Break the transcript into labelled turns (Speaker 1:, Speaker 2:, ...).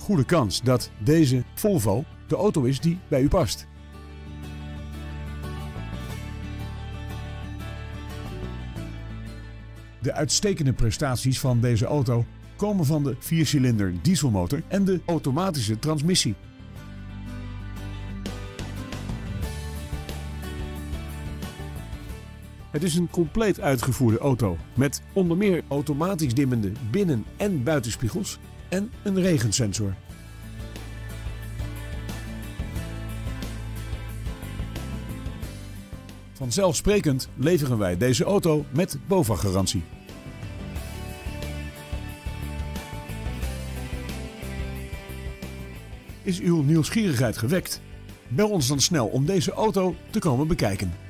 Speaker 1: goede kans dat deze Volvo de auto is die bij u past. De uitstekende prestaties van deze auto komen van de viercilinder dieselmotor en de automatische transmissie. Het is een compleet uitgevoerde auto met onder meer automatisch dimmende binnen- en buitenspiegels en een regensensor. Vanzelfsprekend leveren wij deze auto met BOVAG-garantie. Is uw nieuwsgierigheid gewekt? Bel ons dan snel om deze auto te komen bekijken.